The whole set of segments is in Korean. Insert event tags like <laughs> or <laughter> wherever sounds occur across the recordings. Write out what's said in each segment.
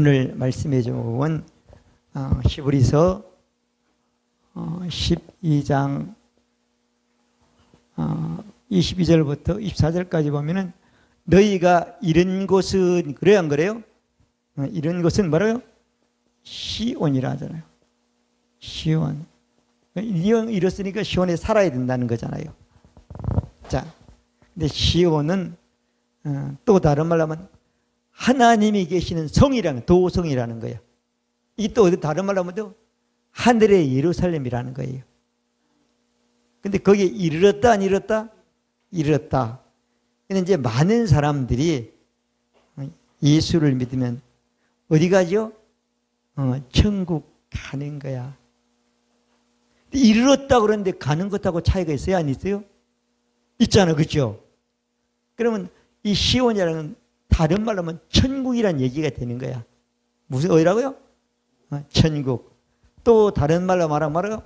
오늘 말씀의 제목은 어, 히브리서 어, 12장 어, 22절부터 24절까지 보면은 너희가 이런 곳은 그래야 안 그래요? 어, 이런 곳은 뭐라요? 시온이라 하잖아요. 시온. 이렇으니까 시온에 살아야 된다는 거잖아요. 자, 근데 시온은 어, 또 다른 말로 하면 하나님이 계시는 성이라는 도성이라는 거예요. 이또 다른 말로 하면 또 하늘의 예루살렘이라는 거예요. 근데 거기에 이르렀다 안 이르렀다? 이르렀다. 근데 이제 많은 사람들이 예수를 믿으면 어디 가죠? 어, 천국 가는 거야. 이르렀다 그러는데 가는 것하고 차이가 있어요? 안 있어요? 있잖아, 그죠? 그러면 이 시온이라는 다른 말로 하면 천국이란 얘기가 되는 거야. 무슨 어디라고요? 어, 천국. 또 다른 말로 말하면 말아요.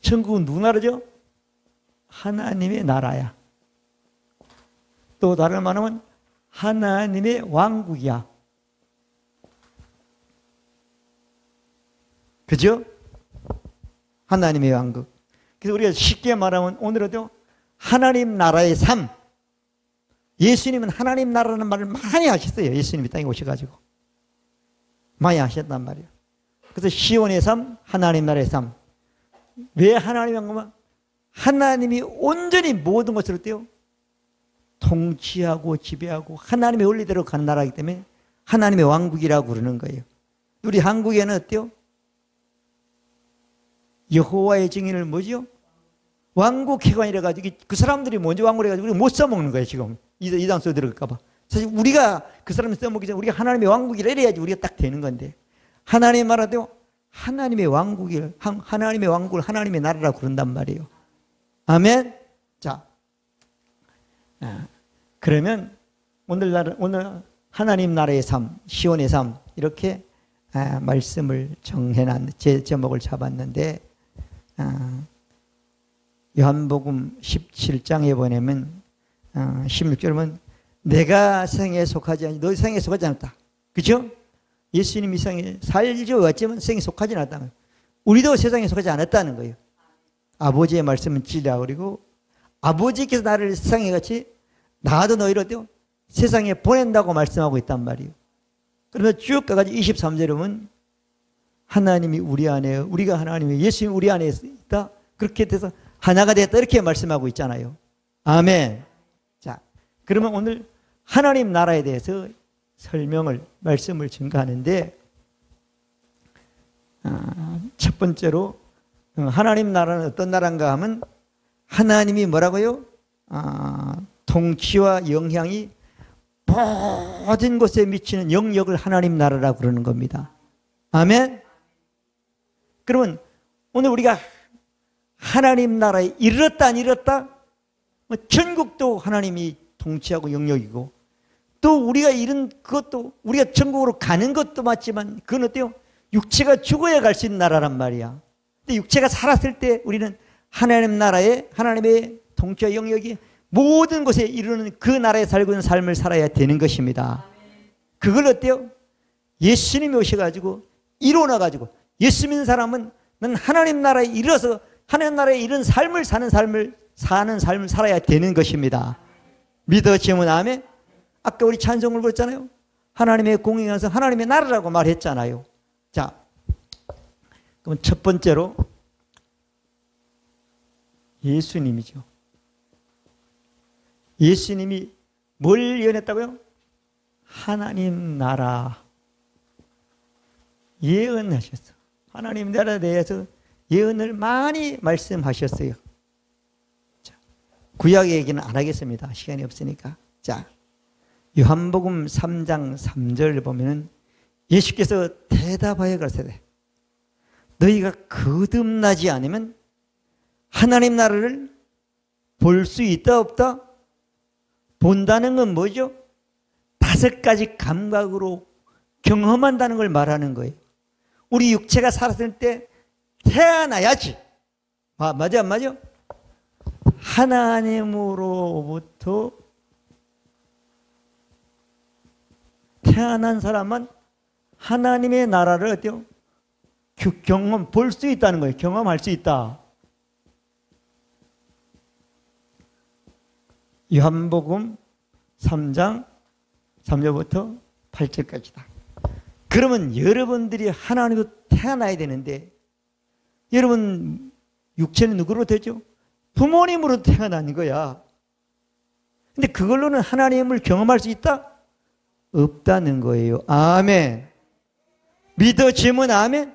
천국은 누구 나라죠? 하나님의 나라야. 또 다른 말로 하면 하나님의 왕국이야. 그죠? 하나님의 왕국. 그래서 우리가 쉽게 말하면 오늘도 하나님 나라의 삶. 예수님은 하나님 나라는 말을 많이 하셨어요. 예수님이 땅에 오셔가지고. 많이 하셨단 말이에요. 그래서 시온의 삶, 하나님 나라의 삶. 왜 하나님의 왕국은 하나님이 온전히 모든 것을 어때요? 통치하고 지배하고 하나님의 원리대로 가는 나라이기 때문에 하나님의 왕국이라고 그러는 거예요. 우리 한국에는 어때요? 여호와의 증인을 뭐죠? 왕국 회관이라 가지고 그 사람들이 먼저 왕국을 해가지고 못 써먹는 거예요 지금 이당 써 들어갈까봐. 사실 우리가 그 사람을 써먹기 전에 우리가 하나님의 왕국이라 이래야지 우리가 딱 되는 건데. 하나님 말하되 하나님의 왕국을 하나님의 왕국을 하나님의 나라라고 그런단 말이에요. 아멘? 자. 아, 그러면 오늘날 오늘 하나님 나라의 삶 시온의 삶 이렇게 아, 말씀을 정해놨 제 제목을 잡았는데 아, 요한복음 17장에 보내면 16절에 보면 내가 생에 속하지 않니 너 생에 속하지 않았다. 그죠? 예수님이 세상에 살죠 왔지만 생에 속하지 않았다. 우리도 세상에 속하지 않았다는 거예요. 아버지의 말씀은 진리라 그리고 아버지께서 나를 세상에 같이 나도 너희를? 세상에 보낸다고 말씀하고 있단 말이에요. 그러면 쭉 가가지고 23절에 보면 하나님이 우리 안에 우리가 하나님이 예수님이 우리 안에 있다. 그렇게 돼서 하나가 됐다 이렇게 말씀하고 있잖아요. 아멘. 자, 그러면 오늘 하나님 나라에 대해서 설명을 말씀을 증가하는데 아, 첫 번째로 어, 하나님 나라는 어떤 나라인가 하면 하나님이 뭐라고요? 아, 통치와 영향이 모든 곳에 미치는 영역을 하나님 나라라고 그러는 겁니다. 아멘. 그러면 오늘 우리가 하나님 나라에 이르렀다 안 이르렀다? 뭐 전국도 하나님이 통치하고 영역이고 또 우리가 이런 그것도 우리가 전국으로 가는 것도 맞지만 그건 어때요? 육체가 죽어야 갈 수 있는 나라란 말이야. 근데 육체가 살았을 때 우리는 하나님 나라에 하나님의 통치와 영역이 모든 곳에 이르는 그 나라에 살고 있는 삶을 살아야 되는 것입니다. 그걸 어때요? 예수님이 오셔가지고 이뤄놔가지고 예수 믿는 사람은 난 하나님 나라에 이르러서 하나님 나라에 이런 삶을 사는 삶을 사는 삶을 살아야 되는 것입니다. 믿어지면 아멘. 아까 우리 찬송을 불렀잖아요. 하나님의 공행에서 하나님의 나라라고 말했잖아요. 자, 그럼 첫 번째로 예수님이죠. 예수님이 뭘 예언했다고요? 하나님 나라 예언하셨어. 하나님 나라에 대해서 예언을 많이 말씀하셨어요. 자, 구약 얘기는 안 하겠습니다. 시간이 없으니까. 자, 요한복음 3장 3절을 보면은 예수께서 대답하여 가르쳐대. 너희가 거듭나지 않으면 하나님 나라를 볼 수 있다 없다? 본다는 건 뭐죠? 다섯 가지 감각으로 경험한다는 걸 말하는 거예요. 우리 육체가 살았을 때 태어나야지. 아, 맞아, 맞아? 하나님으로부터 태어난 사람은 하나님의 나라를 어때요? 겨- 경험 볼 수 있다는 거예요. 경험할 수 있다. 요한복음 3장 3절부터 8절까지다. 그러면 여러분들이 하나님으로 태어나야 되는데 여러분 육체는 누구로 되죠? 부모님으로 태어난 거야. 근데 그걸로는 하나님을 경험할 수 있다? 없다는 거예요. 아멘. 믿어지면 아멘.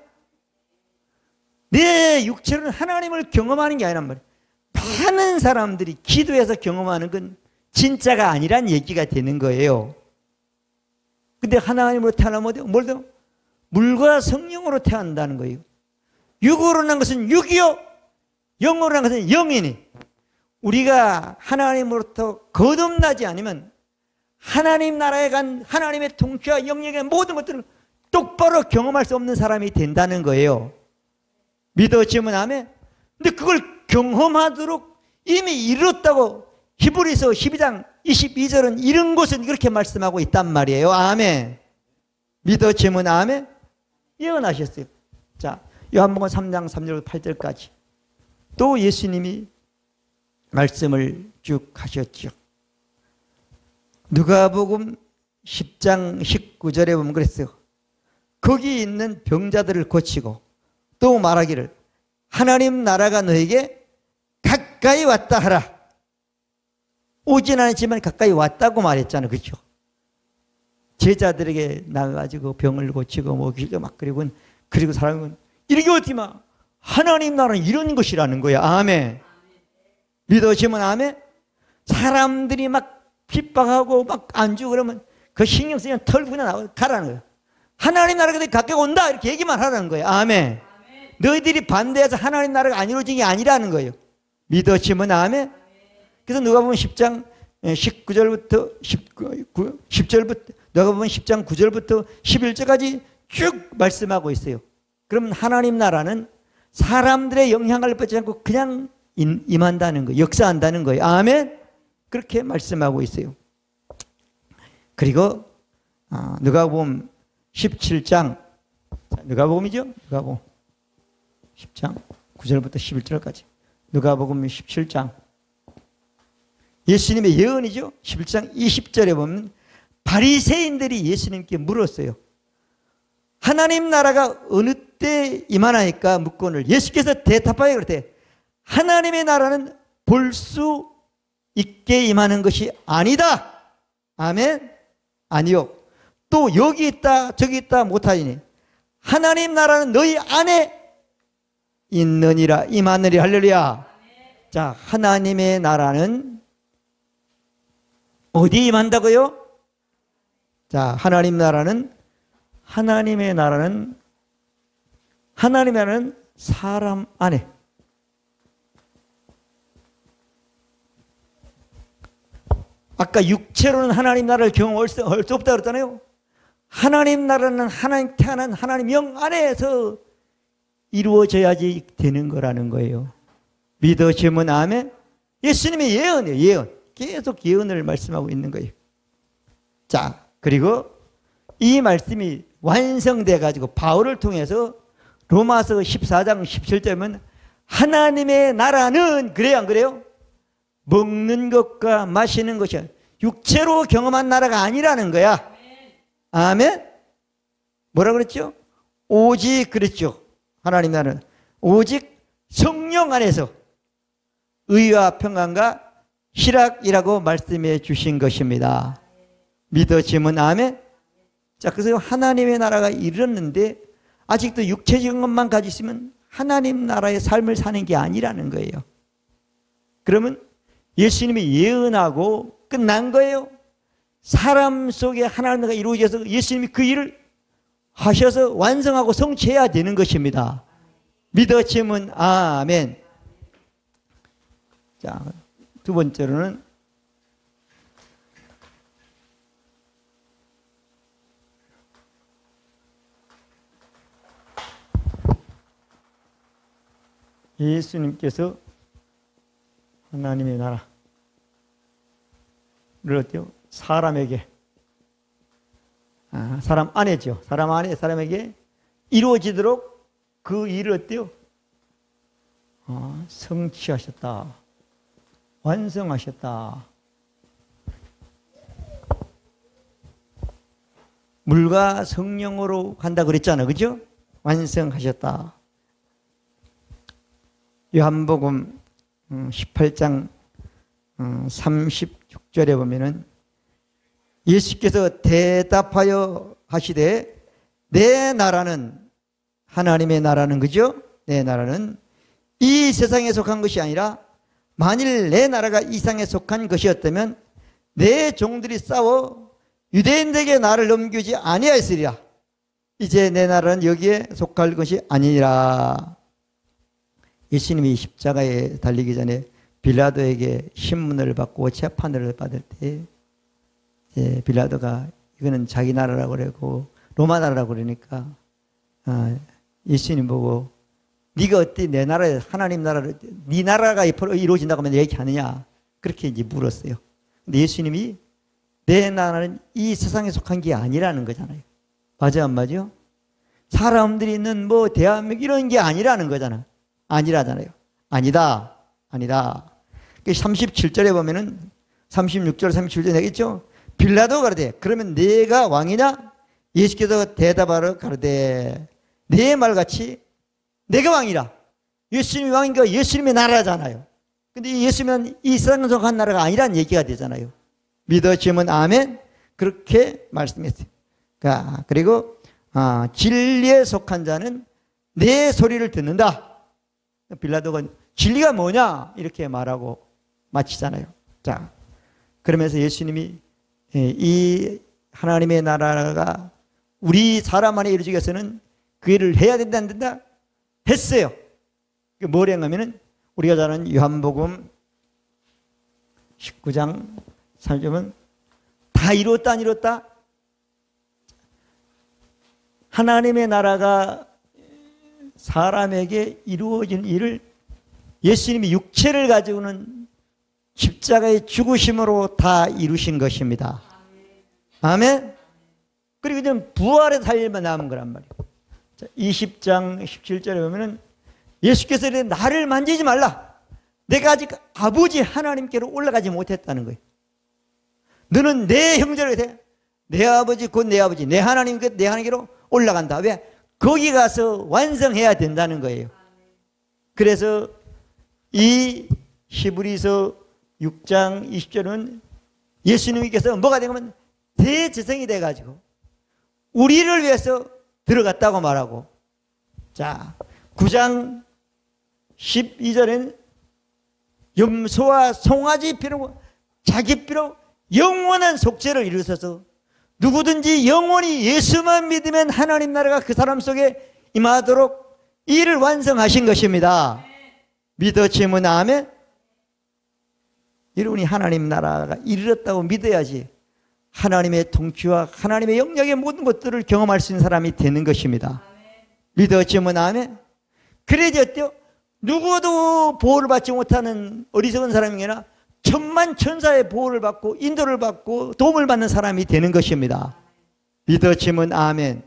내 육체로는 하나님을 경험하는 게 아니란 말이에요. 많은 사람들이 기도해서 경험하는 건 진짜가 아니란 얘기가 되는 거예요. 근데 하나님으로 태어나면 어때요? 뭘 돼요? 물과 성령으로 태어난다는 거예요. 육으로 난 것은 육이요. 난 것은 영이니. 우리가 하나님으로부터 거듭나지 않으면 하나님 나라에 간 하나님의 통치와 영역의 모든 것들을 똑바로 경험할 수 없는 사람이 된다는 거예요. 믿어지면 아멘. 근데 그걸 경험하도록 이미 이뤘다고 히브리서 12장 22절은 이런 곳은 이렇게 말씀하고 있단 말이에요. 아멘. 믿어지면 아멘. 예언하셨어요. 자, 요한복음 3장 3절 8절까지. 또 예수님이 말씀을 쭉 하셨죠. 누가복음 10장 19절에 보면 그랬어요. 거기 있는 병자들을 고치고 또 말하기를 하나님 나라가 너에게 가까이 왔다 하라. 오진 않았지만 가까이 왔다고 말했잖아요. 그렇죠? 제자들에게 나가가지고 병을 고치고 뭐 기도 막 그리고 그리고 사람은 이렇게 어떻게 막 하나님 나라는 이런 것이라는 거야. 아멘. 믿어지면 아멘. 사람들이 막 핍박하고 막 안 주고 그러면 그 신경 쓰면 털 그냥 나와 가라는 거야. 하나님 나라가 내 가까이 온다 이렇게 얘기만 하라는 거야. 아멘. 너희들이 반대해서 하나님 나라가 안 이루어진 게 아니라는 거예요. 믿어지면 아멘. 그래서 누가 보면 10장 19절부터 19, 10절부터 누가 보면 10장 9절부터 11절까지 쭉 말씀하고 있어요. 그럼 하나님 나라는 사람들의 영향을 받지 않고 그냥 임- 임한다는 거예요. 역사한다는 거예요. 아멘. 그렇게 말씀하고 있어요. 그리고 아, 누가복음 17장 자, 누가복음이죠? 누가복음 10장 9절부터 11절까지 누가복음 17장 예수님의 예언이죠. 11장 20절에 보면 바리새인들이 예수님께 물었어요. 하나님 나라가 어느 때 임하나이까 묻고는 예수께서 대답하여 그랬대. 하나님의 나라는 볼 수 있게 임하는 것이 아니다. 아멘. 아니요. 또 여기 있다 저기 있다 못하니 하나님 나라는 너희 안에 있느니라 임하느니 할렐루야. 자 하나님의 나라는 어디 임한다고요? 자 하나님 나라는 하나님의 나라는 하나님의 나라는 사람 안에 아까 육체로는 하나님 나라를 경험할 수, 할수 없다 그랬잖아요. 하나님 나라는 하나님 태어난 하나님 영 안에서 이루어져야지 되는 거라는 거예요. 믿어지면 아멘. 예수님의 예언이에요. 예언. 계속 예언을 말씀하고 있는 거예요. 자, 그리고 이 말씀이 완성돼 가지고 바울을 통해서 로마서 14장 17절은 하나님의 나라는 그래요 안 그래요? 먹는 것과 마시는 것이 육체로 경험한 나라가 아니라는 거야. 아멘. 뭐라 그랬죠? 오직 그랬죠. 하나님 나라는 오직 성령 안에서 의와 평안과 희락이라고 말씀해 주신 것입니다. 믿어지면 아멘. 자, 그래서 하나님의 나라가 이르렀는데 아직도 육체적인 것만 가지고 있으면 하나님 나라의 삶을 사는 게 아니라는 거예요. 그러면 예수님이 예언하고 끝난 거예요. 사람 속에 하나님 나라가 이루어져서 예수님이 그 일을 하셔서 완성하고 성취해야 되는 것입니다. 믿어지면 아멘. 자, 두 번째로는 예수님께서 하나님의 나라를 어때요? 사람에게 아, 사람 안에죠. 사람 안에 사람에게 이루어지도록 그 일을 어때요? 아, 성취하셨다. 완성하셨다. 물과 성령으로 한다 그랬잖아. 그죠? 완성하셨다. 요한복음 18장 36절에 보면은 예수께서 대답하여 하시되 내 나라는 하나님의 나라는 그죠? 내 나라는 이 세상에 속한 것이 아니라 만일 내 나라가 이 세상에 속한 것이었다면 내 종들이 싸워 유대인에게 나를 넘기지 아니하였으리라. 이제 내 나라는 여기에 속할 것이 아니라 예수님이 십자가에 달리기 전에 빌라도에게 신문을 받고 재판을 받을 때 예, 빌라도가 이거는 자기 나라라고 그러고 로마 나라라고 그러니까 아, 예수님 보고 네가 어때 내 나라에 하나님 나라를 네 나라가 이루어진다고 하면 얘기하느냐 그렇게 이제 물었어요. 근데 예수님이 내 나라는 이 세상에 속한 게 아니라는 거잖아요. 맞아 안 맞아요? 사람들이 있는 뭐 대한민국 이런 게 아니라는 거잖아. 아니라잖아요. 아니다. 아니다. 37절에 보면은 36절 37절에 되겠죠? 빌라도 가르되 그러면 내가 왕이냐? 예수께서 대답하러 가르되 내 말같이 내가 왕이라. 예수님이 왕인가 예수님의 나라잖아요. 근데 예수님은 이 세상에 속한 나라가 아니라는 얘기가 되잖아요. 믿어지면 아멘. 그렇게 말씀했어요. 그리고 아, 진리에 속한 자는 내 소리를 듣는다. 빌라도가 진리가 뭐냐 이렇게 말하고 마치잖아요. 자, 그러면서 예수님이 예, 이 하나님의 나라가 우리 사람 안에 이루어지기 위해서는 그 일을 해야 된다 안 된다 했어요. 뭐래 하면은 우리가 잘 아는 요한복음 19장 3절은 다 이뤘다 안 이뤘다 하나님의 나라가 사람에게 이루어진 일을 예수님이 육체를 가지고는 십자가의 죽으심으로 다 이루신 것입니다. 아멘. 그리고 이제 부활의 살일만 남은 거란 말이에요. 20장 17절에 보면은 예수께서 나를 만지지 말라. 내가 아직 아버지 하나님께로 올라가지 못했다는 거예요. 너는 내 형제를 돼. 내 아버지 곧 내 아버지, 내 하나님 내 하나님께로 올라간다. 왜? 거기 가서 완성해야 된다는 거예요. 그래서 이 히브리서 6장 20절은 예수님께서 뭐가 되면 대제성이 돼가지고 우리를 위해서 들어갔다고 말하고 자 9장 12절에는 염소와 송아지 피로 자기 피로 영원한 속죄를 이루셔서 누구든지 영원히 예수만 믿으면 하나님 나라가 그 사람 속에 임하도록 이를 완성하신 것입니다. 믿어지면 아멘. 여러분이 하나님 나라가 이르렀다고 믿어야지 하나님의 통치와 하나님의 영역의 모든 것들을 경험할 수 있는 사람이 되는 것입니다. 믿어지면 아멘. 그래야지 어때요? 누구도 보호를 받지 못하는 어리석은 사람이나 천만 천사의 보호를 받고 인도를 받고 도움을 받는 사람이 되는 것입니다. 믿어지면 아멘.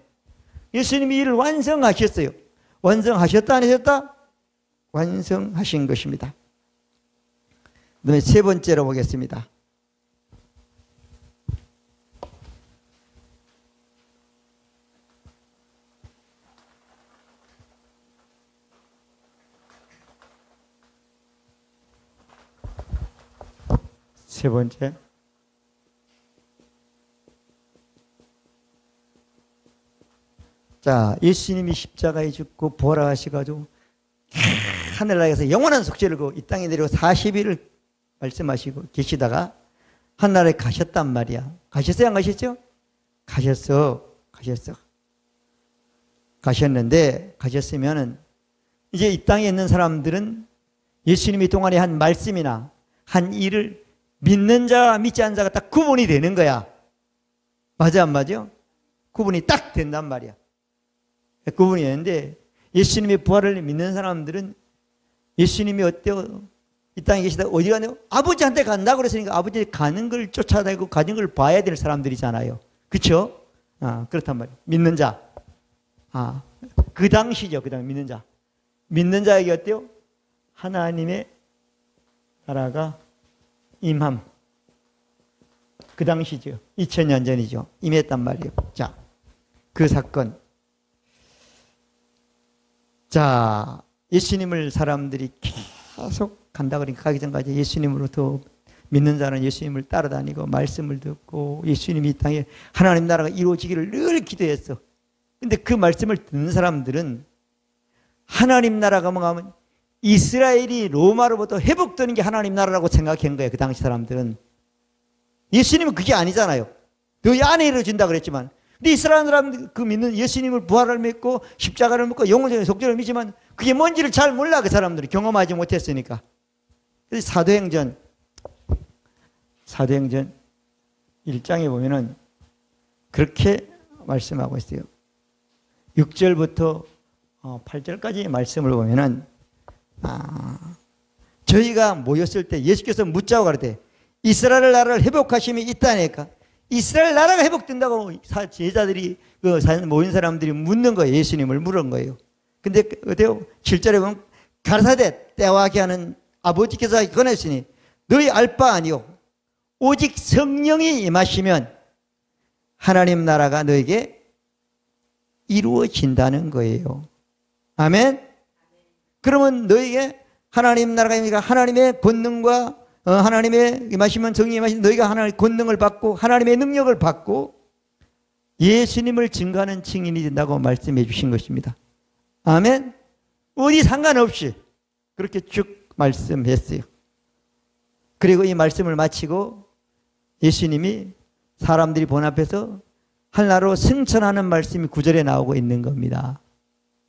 예수님이 이를 완성하셨어요. 완성하셨다 안 하셨다? 완성하신 것입니다. 그다음에 세 번째로 보겠습니다. 세 번째. 자, 예수님이 십자가에 죽고 부활하셔가지고 하늘나라에서 영원한 속죄를 이 땅에 내려 40일을 말씀하시고 계시다가 하늘나라에 가셨단 말이야. 가셨어요? 안 가셨죠? 가셨어. 가셨어. 가셨는데, 가셨으면은, 이제 이 땅에 있는 사람들은 예수님이 동안에 한 말씀이나 한 일을 믿는 자와 믿지 않는 자가 딱 구분이 되는 거야. 맞아, 안 맞아? 구분이 딱 된단 말이야. 구분이 되는데, 예수님의 부활을 믿는 사람들은 예수님이 어때요? 이 땅에 계시다 어디 가냐? 아버지한테 간다 그랬으니까 아버지 가는 걸 쫓아다니고 가는 걸 봐야 될 사람들이잖아요. 그렇죠? 아, 그렇단 말이에요. 믿는 자. 아, 그 당시죠. 그 당시 믿는 자. 믿는 자에게 어때요? 하나님의 나라가 임함. 그 당시죠. 2000년 전이죠. 임했단 말이에요. 자, 그 사건. 자, 예수님을 사람들이 계속 간다 그러니까 가기 전까지 예수님으로부터 믿는 자는 예수님을 따라다니고 말씀을 듣고 예수님이 이 땅에 하나님 나라가 이루어지기를 늘 기도했어. 근데 그 말씀을 듣는 사람들은 하나님 나라가 뭔가 하면 이스라엘이 로마로부터 회복되는 게 하나님 나라라고 생각한 거예요. 그 당시 사람들은. 예수님은 그게 아니잖아요. 너희 안에 이루어진다 그랬지만. 근데 이스라엘 사람들 그 믿는 예수님을 부활을 믿고 십자가를 믿고 영혼적인 속죄를 믿지만 그게 뭔지를 잘 몰라 그 사람들이 경험하지 못했으니까. 그래서 사도행전 사도행전 1장에 보면은 그렇게 말씀하고 있어요. 6절부터 8절까지 말씀을 보면은 아, 저희가 모였을 때 예수께서 묻자고 가르되 이스라엘 나라를 회복하심이 있다니까 이스라엘 나라가 회복된다고 제자들이 그 모인 사람들이 묻는 거예요. 예수님을 물은 거예요. 근데 어때요? 7절에 보면 가르사대 때와게 하는 아버지께서 권했으니 너희 알바 아니요 오직 성령이 임하시면 하나님 나라가 너에게 이루어진다는 거예요. 아멘. 그러면 너에게 하나님 나라가 임니까 하나님의 권능과 어, 하나님의 임하시면 정의 임하시면 너희가 하나님의 권능을 받고 하나님의 능력을 받고 예수님을 증거하는 증인이 된다고 말씀해 주신 것입니다. 아멘. 어디 상관없이 그렇게 쭉 말씀했어요. 그리고 이 말씀을 마치고 예수님이 사람들이 본 앞에서 한나로 승천하는 말씀이 구절에 나오고 있는 겁니다.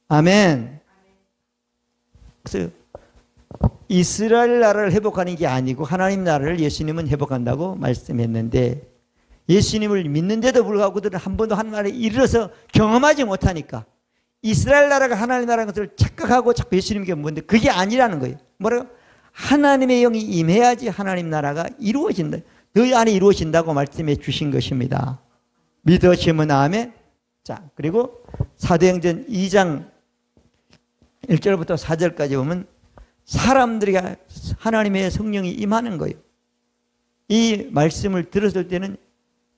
아멘. 그래서 이스라엘 나라를 회복하는 게 아니고 하나님 나라를 예수님은 회복한다고 말씀했는데 예수님을 믿는데도 불구하고 그들은 한 번도 하나님에 이르러서 경험하지 못하니까 이스라엘 나라가 하나님 나라는 것을 착각하고 자꾸 예수님께 묻는데 그게 아니라는 거예요. 뭐라고? 하나님의 영이 임해야지 하나님 나라가 이루어진다. 너희 안에 이루어진다고 말씀해 주신 것입니다. 믿으시면 아멘. 자, 그리고 사도행전 2장 1절부터 4절까지 보면 사람들이 하나님의 성령이 임하는 거예요. 이 말씀을 들었을 때는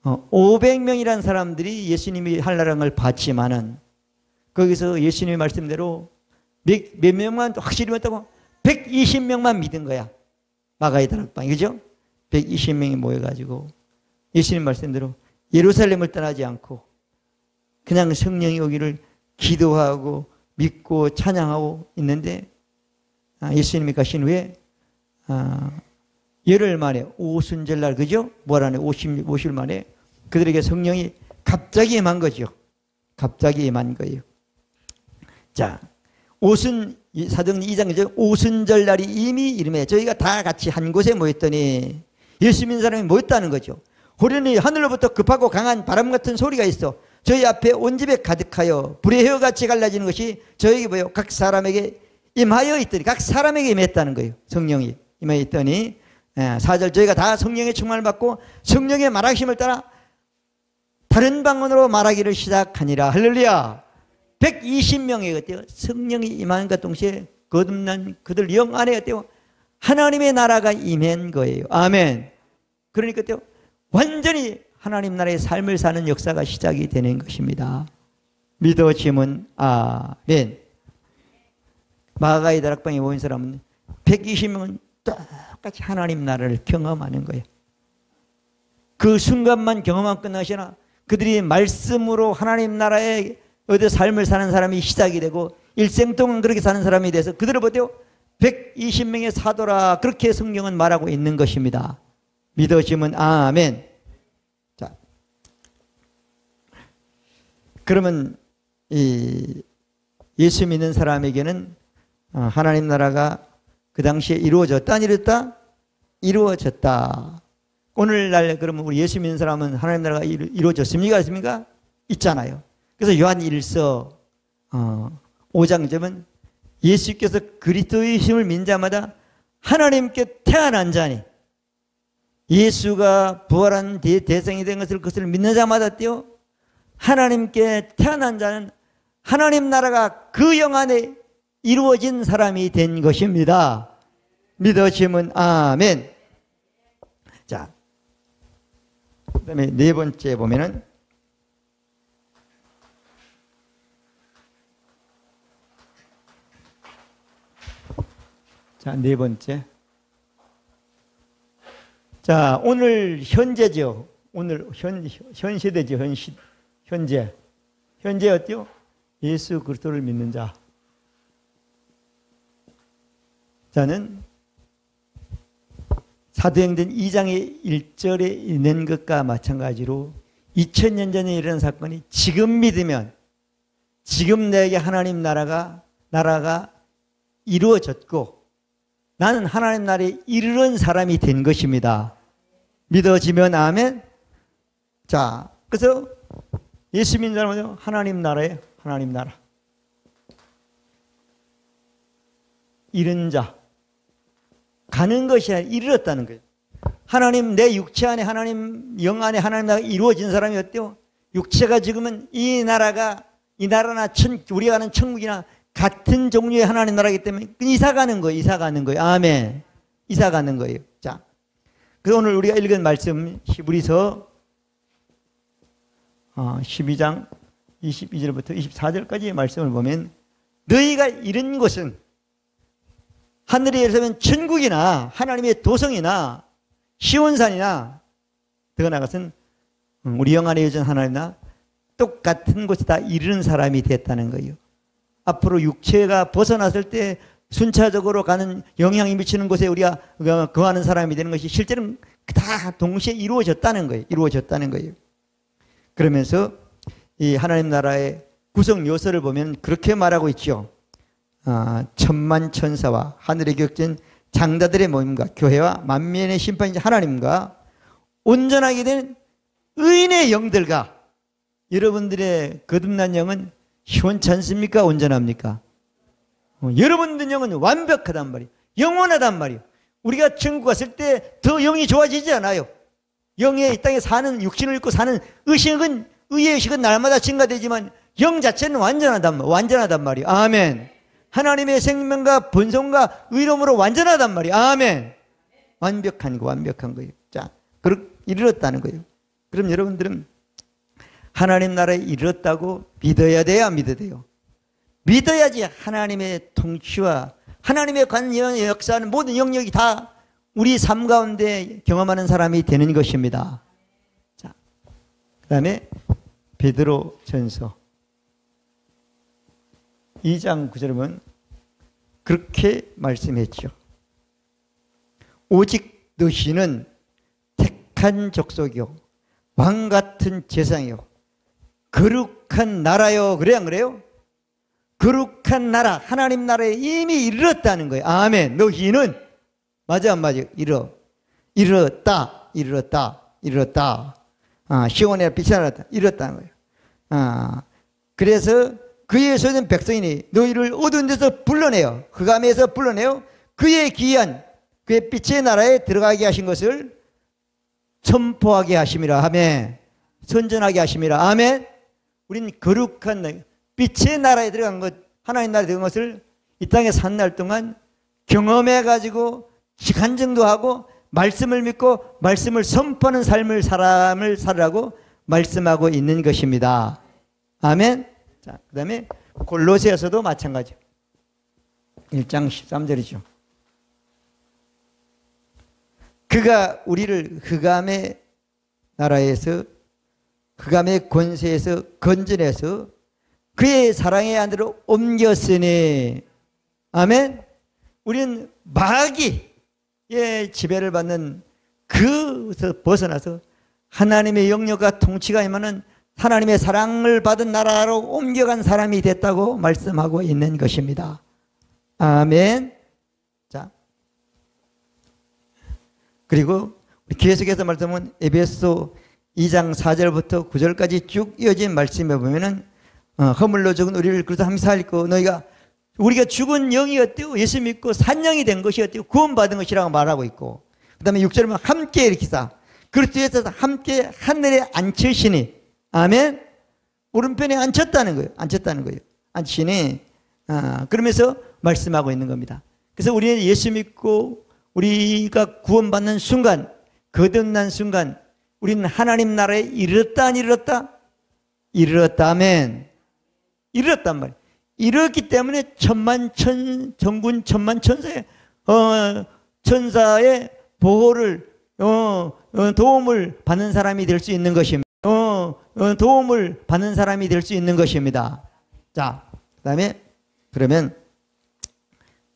500명이라는 어, 사람들이 예수님이 하려는 걸 봤지만은 거기서 예수님의 말씀대로 몇, 몇 명만 확실히 믿었다고 120명만 믿은 거야. 마가의 다락방. 그죠? 120명이 모여가지고 예수님 말씀대로 예루살렘을 떠나지 않고 그냥 성령이 오기를 기도하고 믿고 찬양하고 있는데 아, 예수님이 가신 후에 아, 열흘 만에 오순절날 그죠? 뭐라네 50, 50일 만에 그들에게 성령이 갑자기 임한 거죠. 갑자기 임한 거예요. 자, 오순 사도행 2장 1절 오순절 날이 이미 이름에 저희가 다 같이 한 곳에 모였더니 예수 믿는 사람이 모였다는 거죠. 호련히 하늘로부터 급하고 강한 바람 같은 소리가 있어 저희 앞에 온 집에 가득하여 불의 혀같이 갈라지는 것이 저에게 보여 각 사람에게 임하여 있더니 각 사람에게 임했다는 거예요. 성령이 임하여 있더니 4절 예, 저희가 다 성령의 충만을 받고 성령의 말하심을 따라 다른 방언으로 말하기를 시작하니라 할렐루야 120명의 어때요? 성령이 임하는것 동시에 거듭난 그들 영 안에 어때요? 하나님의 나라가 임한 거예요 아멘 그러니까 어때요? 완전히 하나님 나라의 삶을 사는 역사가 시작이 되는 것입니다. 믿어지면 아멘. 마가의 다락방에 모인 사람은 120명은 똑같이 하나님 나라를 경험하는 거예요. 그 순간만 경험한 끝나시나 그들이 말씀으로 하나님 나라의 어디 삶을 사는 사람이 시작이 되고 일생 동안 그렇게 사는 사람이 돼서 그들을 보대요 120명의 사도라 그렇게 성경은 말하고 있는 것입니다. 믿으시면 아멘. 자, 그러면 이 예수 믿는 사람에게는 어, 하나님 나라가 그 당시에 이루어졌다 안 이루어졌다? 이루어졌다. 오늘날 그러면 우리 예수 믿는 사람은 하나님 나라가 이루어졌습니까? 있습니까? 있잖아요. 그래서 요한 1서 어, 5장 점은 예수께서 그리스도의 힘을 민 자마다 하나님께 태어난 자니 예수가 부활한 대상이 된 것을 그것을 믿는 자마다 띄어 하나님께 태어난 자는 하나님 나라가 그 영 안에 이루어진 사람이 된 것입니다. 믿으시면 아멘. 자, 그 다음에 네 번째 보면은 자, 네 번째. 자, 오늘 현재죠. 오늘 현, 현 시대죠. 현 시, 현재. 현재 어때요? 예수 그리스도를 믿는 자. 자는 사도행전 2장의 1절에 있는 것과 마찬가지로 2000년 전에 일어난 사건이 지금 믿으면 지금 내게 하나님 나라가 나라가 이루어졌고 나는 하나님 나라에 이르는 사람이 된 것입니다. 믿어지면 아멘. 자, 그래서 예수 믿는 사람은 하나님 나라에 하나님 나라. 이른 자. 가는 것이 아니라 이르렀다는 거예요. 하나님 내 육체 안에 하나님 영 안에 하나님 나라가 이루어진 사람이 어때요? 육체가 지금은 이 나라가 이 나라나 천, 우리가 가는 천국이나 같은 종류의 하나님 나라이기 때문에 이사 가는 거예요. 이사 가는 거예요. 아멘. 이사 가는 거예요. 자. 그 오늘 우리가 읽은 말씀 히브리서 12장 22절부터 24절까지의 말씀을 보면 너희가 이런 것은 하늘에 예르면 천국이나 하나님의 도성이나 시온산이나 더 나아가서는 우리 영 안에 여전 하나님나 똑같은 곳에 다 이르는 사람이 됐다는 거예요. 앞으로 육체가 벗어났을 때 순차적으로 가는 영향이 미치는 곳에 우리가 거하는 사람이 되는 것이 실제는 다 동시에 이루어졌다는 거예요. 이루어졌다는 거예요. 그러면서 이 하나님 나라의 구성 요소를 보면 그렇게 말하고 있죠. 아, 천만 천사와 하늘에 격진 장자들의 모임과 교회와 만면의 심판이자 하나님과 온전하게 된 의인의 영들과 여러분들의 거듭난 영은 시원치 않습니까? 온전합니까? 어, 여러분들 영은 완벽하단 말이에요. 영원하단 말이에요. 우리가 천국 갔을 때 더 영이 좋아지지 않아요. 영의 이 땅에 사는 육신을 입고 사는 의식은 의의 의식은 날마다 증가되지만 영 자체는 완전하단 완전하단 말이에요. 아멘. 하나님의 생명과 본성과 의로움으로 완전하단 말이에요. 아멘. 완벽한 거 완벽한 거예요. 자, 그렇게 이르렀다는 거예요. 그럼 여러분들은 하나님 나라에 이르렀다고 믿어야 안 믿어야 돼요? 믿어야지 하나님의 통치와 하나님의 관여 역사하는 모든 영역이 다 우리 삶 가운데 경험하는 사람이 되는 것입니다. 자, 그 다음에 베드로 전서 2장 9절에 보면 그렇게 말씀했죠. 오직 너희는 택한 족속이요 왕 같은 재상이요 거룩한 나라요 그래 안 그래요? 거룩한 나라 하나님 나라에 이미 이르렀다는 거예요. 아멘. 너희는 맞아 안 맞아? 이르 이르렀다 이르렀다 이르렀다. 아, 시온의 빛이 나다 이르렀다는 거예요. 아, 그래서 그의 소된 백성이니 너희를 어두운 데서 불러내요. 흑암에서 불러내요. 그의 기한 그의 빛의 나라에 들어가게 하신 것을 선포하게 하심이라 하며 선전하게 하심이라 아멘. 우린 거룩한 빛의 나라에 들어간 것 하나님 나라에 들어간 것을 이 땅에 산 날 동안 경험해 가지고 시 간정도 하고 말씀을 믿고 말씀을 선포하는 삶을 사람을 살라고 말씀하고 있는 것입니다. 아멘. 자, 그 다음에 골로새에서도 마찬가지. 1장 13절이죠. 그가 우리를 흑암의 나라에서 흑암의 권세에서 건져내서 그의 사랑의 안으로 옮겼으니 아멘. 우리는 마귀 의 지배를 받는 그에서 벗어나서 하나님의 영역과 통치가 임하는 하나님의 사랑을 받은 나라로 옮겨간 사람이 됐다고 말씀하고 있는 것입니다. 아멘. 자. 그리고 계속해서 말씀은 에베소 2장 4절부터 9절까지 쭉 이어진 말씀에 보면은 어, 허물로 죽은 우리를 그래서 함사할고 너희가 우리가 죽은 영이었대요. 예수 믿고 산영이 된 것이었대요. 구원받은 것이라고 말하고 있고 그 다음에 6절에 보면 함께 일으키사 그리스도에서 함께 하늘에 앉히시니 아멘. 오른편에 앉혔다는 거예요. 앉혔다는 거예요. 앉히니 아, 그러면서 말씀하고 있는 겁니다. 그래서 우리는 예수 믿고 우리가 구원받는 순간 거듭난 순간 우리는 하나님 나라에 이르렀다 안 이르렀다? 이르렀다면 이르렀단 말이에요. 이르렀기 때문에 천만 천 정군 천만 천사의 어, 천사의 보호를 어, 어, 도움을 받는 사람이 될 수 있는 것입니다. 어, 어, 도움을 받는 사람이 될 수 있는 것입니다. 자, 그다음에 그러면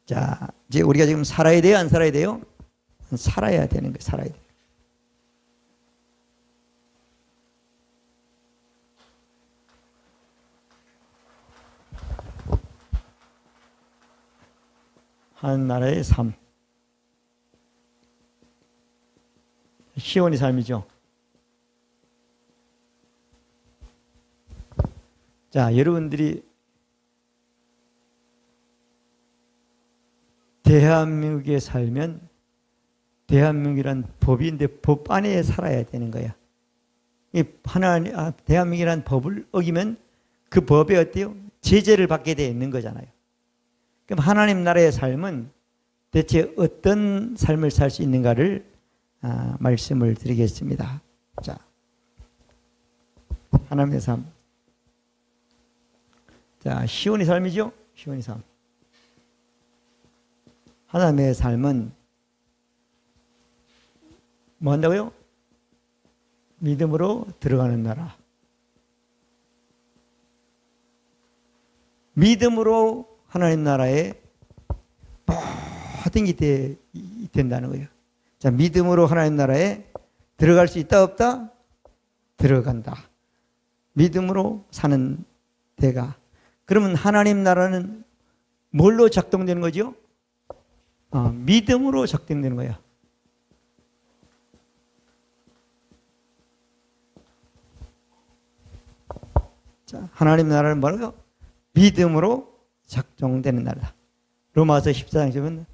자 이제 우리가 지금 살아야 돼요, 안 살아야 돼요? 살아야 되는 거예요. 살아야 돼. 한 나라의 삶. 시온의 삶이죠. 자, 여러분들이 대한민국에 살면 대한민국이란 법인데 법 안에 살아야 되는 거야. 이 하나님 아, 대한민국이란 법을 어기면 그 법에 어때요? 제재를 받게 돼 있는 거잖아요. 그럼 하나님 나라의 삶은 대체 어떤 삶을 살 수 있는가를 아, 말씀을 드리겠습니다. 자, 하나님의 삶. 자, 시온의 삶이죠? 시온의 삶. 하나님의 삶은 뭐 한다고요? 믿음으로 들어가는 나라. 믿음으로 하나님 나라에 모든 게 된다는 거예요. 자, 믿음으로 하나님 나라에 들어갈 수 있다 없다? 들어간다. 믿음으로 사는 대가. 그러면 하나님 나라는 뭘로 작동되는 거죠? 어, 믿음으로 작동되는 거야. 자, 하나님 나라는 뭐라고? 믿음으로 작동되는 나라다. 로마서 14장 보면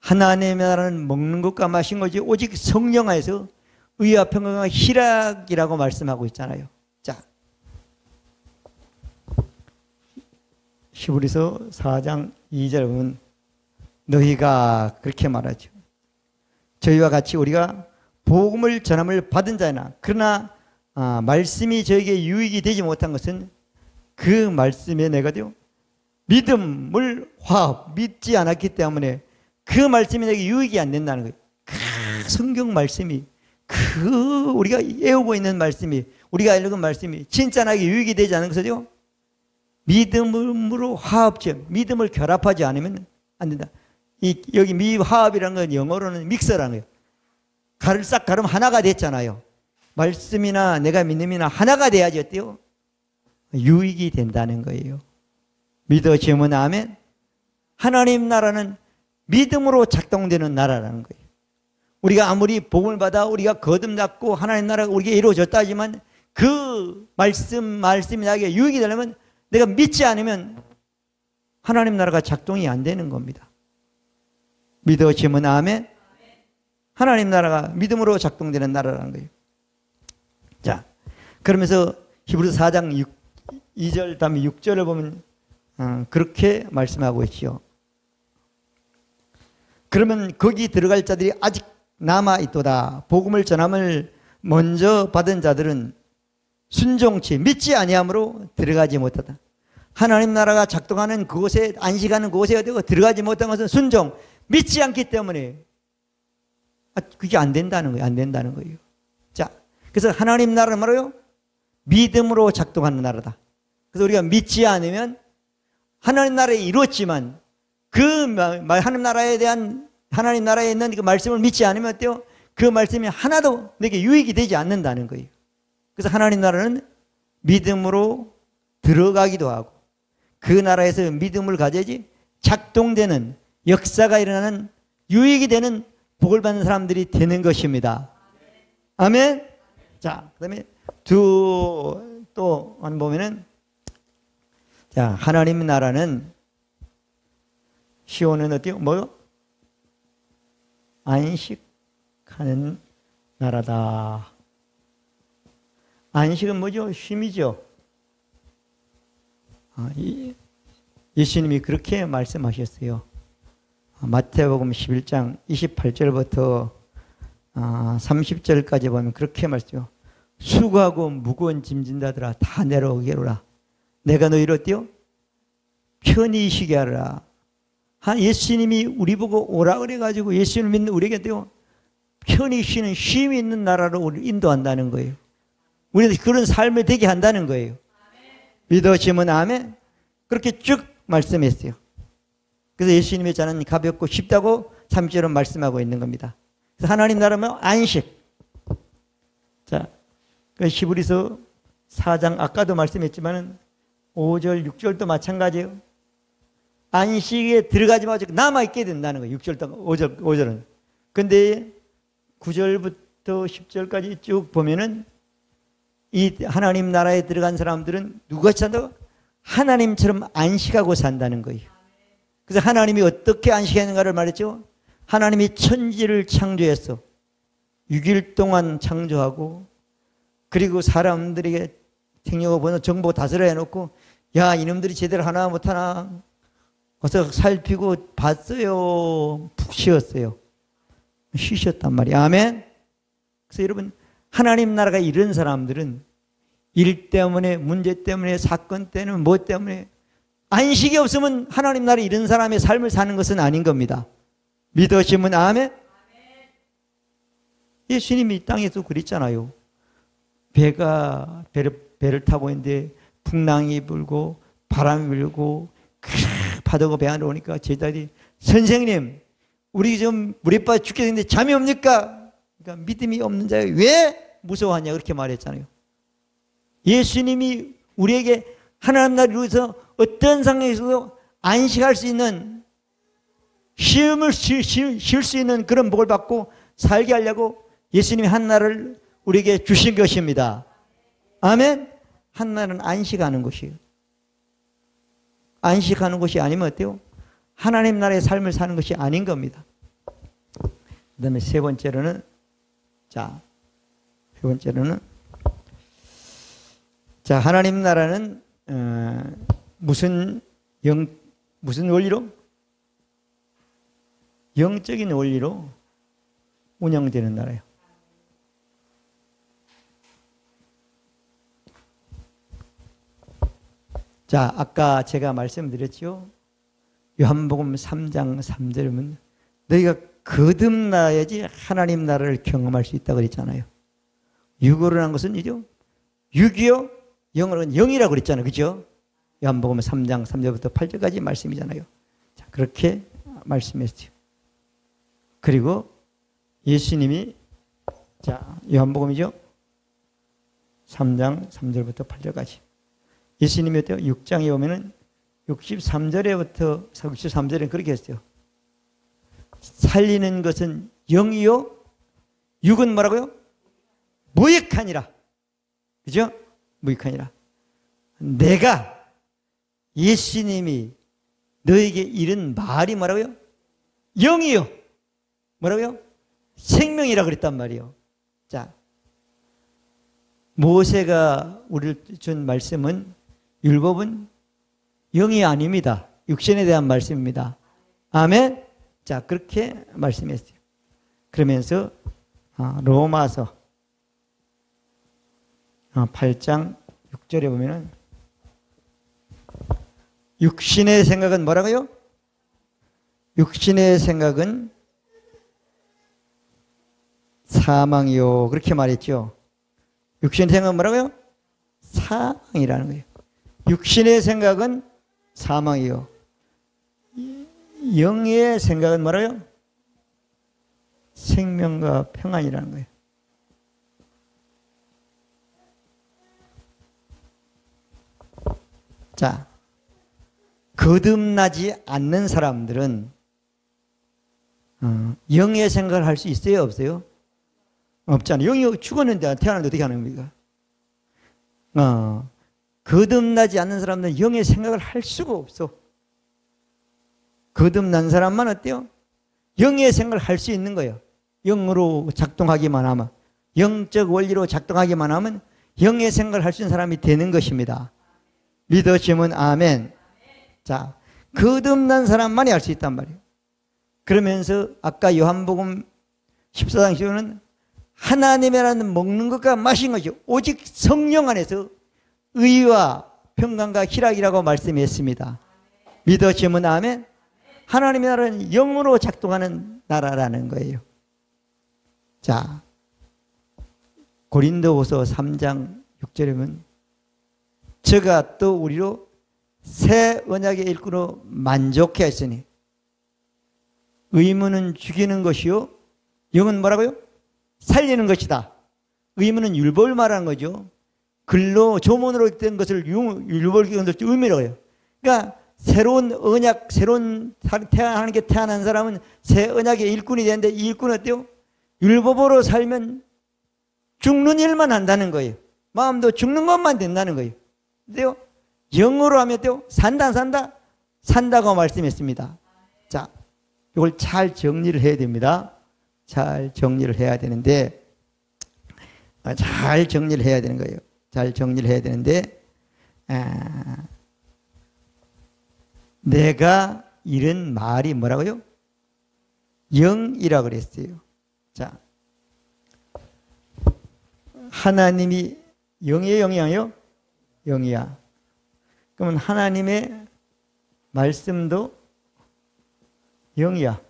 하나님의 나라는 먹는 것과 마신 거지 오직 성령 안에서 의와 평강과 희락이라고 말씀하고 있잖아요. 자, 히브리서 4장 2절 보면 너희가 그렇게 말하죠. 저희와 같이 우리가 복음을 전함을 받은 자나 그러나 아, 말씀이 저에게 유익이 되지 못한 것은 그 말씀에 내가요 믿음을 화합 믿지 않았기 때문에 그 말씀이 내게 유익이 안 된다는 거예요. 그 성경 말씀이 그 우리가 애우고 있는 말씀이 우리가 읽은 말씀이 진짜 나에게 유익이 되지 않은 것은요 믿음으로 화합점 믿음을 결합하지 않으면 안 된다. 이, 여기 미화합이라는 건 영어로는 믹서라는 거예요. 가를 싹 가르면 하나가 됐잖아요. 말씀이나 내가 믿음이나 하나가 돼야지 어때요? 유익이 된다는 거예요. 믿어지면 아멘. 하나님 나라는 믿음으로 작동되는 나라라는 거예요. 우리가 아무리 복을 받아 우리가 거듭났고 하나님 나라가 우리에게 이루어졌다 하지만 그 말씀, 말씀이 나에게 유익이 되려면 내가 믿지 않으면 하나님 나라가 작동이 안 되는 겁니다. 믿어지면 아멘. 하나님 나라가 믿음으로 작동되는 나라라는 거예요. 자, 그러면서 히브리서 4장 6, 2절 다음에 6절을 보면 어, 그렇게 말씀하고 있지요. 그러면 거기 들어갈 자들이 아직 남아 있도다. 복음을 전함을 먼저 받은 자들은 순종치 믿지 아니함으로 들어가지 못하다. 하나님 나라가 작동하는 그곳에 안식하는 그곳에 들어가지 못한 것은 순종 믿지 않기 때문에 아, 그게 안 된다는 거예요. 안 된다는 거예요. 자, 그래서 하나님 나라는 뭐예요? 믿음으로 작동하는 나라다. 그래서 우리가 믿지 않으면 하나님 나라에 이루었지만 그 하나님 나라에 대한 하나님 나라에 있는 그 말씀을 믿지 않으면 어때요? 그 말씀이 하나도 내게 유익이 되지 않는다는 거예요. 그래서 하나님 나라는 믿음으로 들어가기도 하고 그 나라에서 믿음을 가져야지 작동되는 역사가 일어나는 유익이 되는 복을 받는 사람들이 되는 것입니다. 아멘. 자, 그다음에 두 또 보면은 자 하나님 나라는 시온은 어때요? 뭐 안식하는 나라다. 안식은 뭐죠? 쉼이죠. 아, 이- 예수님이 그렇게 말씀하셨어요. 아, 마태복음 11장 28절부터 30절까지 보면 그렇게 말씀해요. 수고하고 무거운 짐진다들아 다 내려오게로라. 내가 너희를 어때요? 편히 쉬게 하라. 한 예수님이 우리 보고 오라 그래가지고 예수님 믿는 우리에게 어때요? 편히 쉬는 쉼이 있는 나라로 우리를 인도한다는 거예요. 우리는 그런 삶을 되게 한다는 거예요. 믿으시면 아멘. 그렇게 쭉 말씀했어요. 그래서 예수님의 자는 가볍고 쉽다고 3절은 말씀하고 있는 겁니다. 그래서 하나님 나라면 안식. 자, 그 히브리서 4장 아까도 말씀했지만은 5절, 6절도 마찬가지예요. 안식에 들어가지 마시고 남아있게 된다는 거예요. 6절도 5절, 5절은. 근데 9절부터 10절까지 쭉 보면은 이 하나님 나라에 들어간 사람들은 산다고? 하나님처럼 안식하고 산다는 거예요. 그래서 하나님이 어떻게 안식했는가를 말했죠. 하나님이 천지를 창조했어. 6일 동안 창조하고 그리고 사람들에게 생명을 보는 정보 다스려 해놓고 야 이놈들이 제대로 하나 못하나 어서 살피고 봤어요. 푹 쉬었어요. 쉬셨단 말이야. 아멘. 그래서 여러분 하나님 나라가 이런 사람들은 일 때문에 문제 때문에 사건 때문에 뭐 때문에 안식이 없으면 하나님 나라 이런 사람의 삶을 사는 것은 아닌 겁니다. 믿으시면 아멘. 예수님이 이 땅에서 그랬잖아요. 배가 배를, 배를 타고 있는데 풍랑이 불고 바람이 불고 크, 파도가 배 안으로 오니까 제자들이 선생님 우리 좀 물에 빠져 죽겠는데 잠이 옵니까? 그러니까 믿음이 없는 자에 왜 무서워하냐 그렇게 말했잖아요. 예수님이 우리에게 하나님 나라를 위해서 어떤 상황에서도 안식할 수 있는 시험을 쉴 수 있는 그런 복을 받고 살게 하려고 예수님이 한 나라를 우리에게 주신 것입니다. 아멘. 한나라는 안식하는 곳이에요. 안식하는 곳이 아니면 어때요? 하나님 나라의 삶을 사는 것이 아닌 겁니다. 그 다음에 세 번째로는, 자, 세 번째로는, 자, 하나님 나라는, 어, 무슨 영, 무슨 원리로? 영적인 원리로 운영되는 나라예요. 자, 아까 제가 말씀드렸죠. 요한복음 3장 3절은 너희가 거듭나야지 하나님 나라를 경험할 수 있다고 그랬잖아요. 육으로 난 것은 이죠. 육이요. 영어로는 영이라고 그랬잖아요. 그죠? 요한복음 3장 3절부터 8절까지 말씀이잖아요. 자, 그렇게 말씀했죠. 그리고 예수님이 자, 요한복음이죠. 3장 3절부터 8절까지. 예수님이 어때요? 6장에 오면은 63절에부터 63절에 그렇게 했어요. 살리는 것은 영이요. 육은 뭐라고요? 무익하니라. 그죠? 무익하니라. 내가 예수님이 너에게 이른 말이 뭐라고요? 영이요. 뭐라고요? 생명이라 그랬단 말이에요. 자, 모세가 우리를 준 말씀은 율법은 영이 아닙니다. 육신에 대한 말씀입니다. 아멘. 자, 그렇게 말씀했어요. 그러면서 아, 로마서 8장 6절에 보면은 육신의 생각은 뭐라고요? 육신의 생각은 사망이요. 그렇게 말했죠. 육신의 생각은 뭐라고요? 사망이라는 거예요. 육신의 생각은 사망이요. 영의 생각은 뭐라요? 생명과 평안이라는 거예요. 자, 거듭나지 않는 사람들은 어, 영의 생각을 할 수 있어요, 없어요? 없잖아요. 영이 죽었는데 태어났는데 어떻게 하는 겁니까? 어, 거듭나지 않는 사람들은 영의 생각을 할 수가 없어. 거듭난 사람만 어때요? 영의 생각을 할 수 있는 거예요. 영으로 작동하기만 하면, 영적 원리로 작동하기만 하면 영의 생각을 할 수 있는 사람이 되는 것입니다. 믿어지면 아멘. 자, 거듭난 사람만이 알수 있단 말이에요. 그러면서 아까 요한복음 14장 15는 하나님이라는 먹는 것과 마신 것이 오직 성령 안에서 의와 평강과 희락이라고 말씀했습니다. 믿어지면 아멘. 하나님의 나라는 영으로 작동하는 나라라는 거예요. 자, 고린도후서 3장 6절에 보면 저가 또 우리로 새 언약의 일꾼으로 만족해 하시니 의무는 죽이는 것이요 영은 뭐라고요? 살리는 것이다. 의무는 율법을 말하는 거죠. 글로 조문으로 된 것을 것을 의미라고 해요. 그러니까 새로운 언약, 새로운 태어나는 게 태어난 사람은 새 언약의 일꾼이 되는데 이 일꾼은 어때요? 율법으로 살면 죽는 일만 한다는 거예요. 마음도 죽는 것만 된다는 거예요. 근데요, 영어로 하면 또 산다, 산다? 산다고 말씀했습니다. 자, 이걸 잘 정리를 해야 됩니다. 잘 정리를 해야 되는데, 아, 잘 정리를 해야 되는 거예요. 잘 정리를 해야 되는데, 아, 내가 이런 말이 뭐라고요? 영이라 그랬어요. 자, 하나님이 영의 영이요? 영이야. 그러면 하나님의 말씀도 영이야.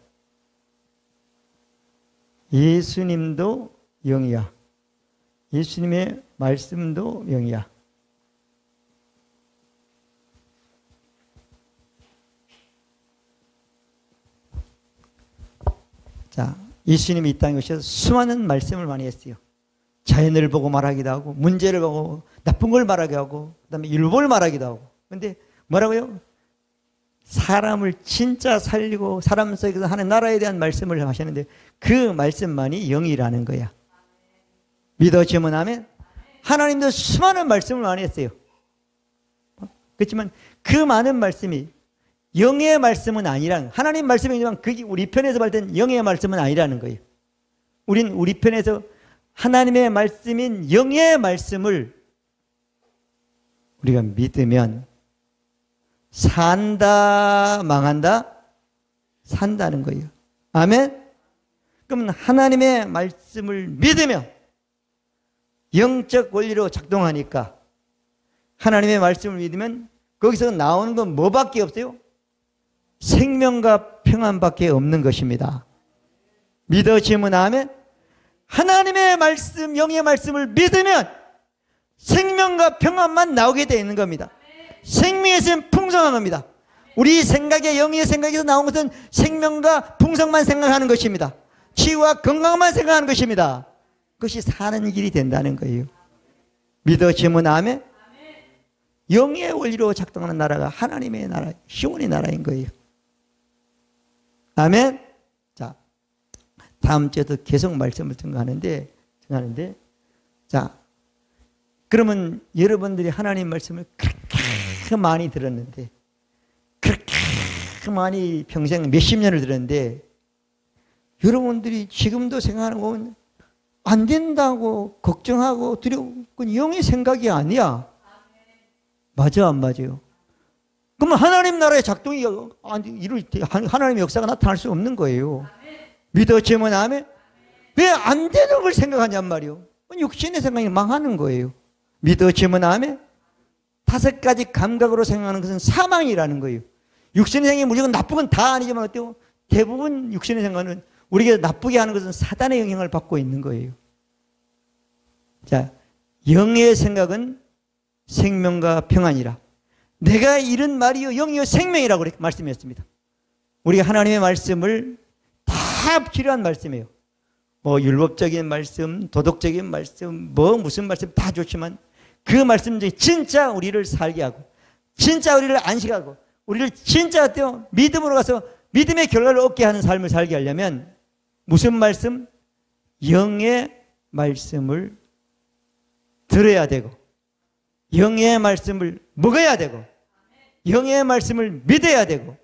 예수님도 영이야. 예수님의 말씀도 영이야. 자, 예수님이 이 땅에 오셔서 수많은 말씀을 많이 했어요. 자연을 보고 말하기도 하고, 문제를 보고, 나쁜 걸 말하게 하고, 그 다음에 율법을 말하기도 하고. 근데 뭐라고요? 사람을 진짜 살리고 사람 속에서 하는 나라에 대한 말씀을 하셨는데 그 말씀만이 영이라는 거야. 믿어지면 하면 하나님도 수많은 말씀을 많이 했어요. 그렇지만 그 많은 말씀이 영의 말씀은 아니라 하나님 말씀이지만 그게 우리 편에서 볼 때는 영의 말씀은 아니라는 거예요. 우린 우리 편에서 하나님의 말씀인 영의 말씀을 우리가 믿으면 산다, 망한다? 산다는 거예요. 아멘? 그러면 하나님의 말씀을 믿으면 영적 원리로 작동하니까 하나님의 말씀을 믿으면 거기서 나오는 건 뭐밖에 없어요? 생명과 평안밖에 없는 것입니다. 믿어지면 아멘? 하나님의 말씀, 영의 말씀을 믿으면 생명과 평안만 나오게 되어 있는 겁니다. 생명에서는 풍성한 겁니다. 우리 생각에 영의 생각에서 나온 것은 생명과 풍성만 생각하는 것입니다. 치유와 건강만 생각하는 것입니다. 그것이 사는 길이 된다는 거예요. 믿어지면 아멘? 영의 원리로 작동하는 나라가 하나님의 나라, 시온의 나라인 거예요. 아멘? 자, 다음 주에도 계속 말씀을 증거하는데, 증거하는데, 자, 그러면 여러분들이 하나님 말씀을 그렇게 많이 들었는데, 그렇게 많이 평생 몇십 년을 들었는데, 여러분들이 지금도 생각하는 건 안 된다고 걱정하고 두려워. 그건 영의 생각이 아니야. 맞아, 안 맞아요? 그러면 하나님 나라의 작동이 이룰 때 하나님의 역사가 나타날 수 없는 거예요. 믿어지면 아멘? 왜 안 되는 걸 생각하냔 말이요. 육신의 생각이 망하는 거예요. 믿어지면 아멘? 다섯 가지 감각으로 생각하는 것은 사망이라는 거예요. 육신의 생각이 무조건 나쁜 건 다 아니지만 어때요? 대부분 육신의 생각은 우리에게 나쁘게 하는 것은 사단의 영향을 받고 있는 거예요. 자, 영의 생각은 생명과 평안이라. 내가 이런 말이요 영이요 생명이라고 말씀했습니다. 우리가 하나님의 말씀을 다 필요한 말씀이에요. 뭐 율법적인 말씀, 도덕적인 말씀, 뭐 무슨 말씀 다 좋지만 그 말씀 중에 진짜 우리를 살게 하고 진짜 우리를 안식하고 우리를 진짜 어때요? 믿음으로 가서 믿음의 결과를 얻게 하는 삶을 살게 하려면 무슨 말씀? 영의 말씀을 들어야 되고 영의 말씀을 먹어야 되고 영의 말씀을 믿어야 되고